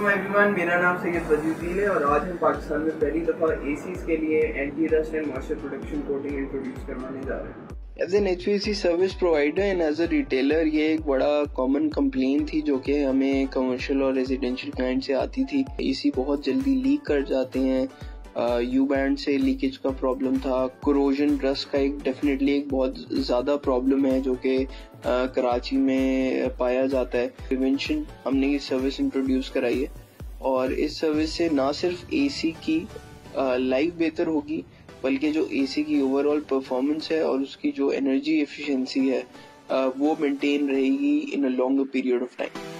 Everyone मेरा नाम सैयद वजीउद्दीन है और आज हम पाकिस्तान में पहली दफ़ा ए के लिए anti rust and moisture protection coating introduce करवाने जा रहे हैं। As N H P service provider and as a retailer ये एक बड़ा कॉमन कंप्लेन थी जो कि हमें कमर्शियल और रेजिडेंशियल क्लाइंट से आती थी। एसी बहुत जल्दी लीक कर जाते हैं। यू बैंड से लीकेज का प्रॉब्लम था। क्रोजन रस्ट का एक डेफिनेटली एक बहुत ज़्यादा प्रॉब्लम है जो कि कराची में पाया जाता है। प्रिवेंशन हमने ये सर्विस इंट्रोड्यूस कराई है। और इस सर्विस से ना सिर्फ़ एसी की लाइफ बेहतर होगी, बल्कि जो एसी की ओवरऑल परफॉर्मेंस है और उसकी जो एनर्जी एफिशिएंसी है वो मेंटेन रहेगी in a long period of time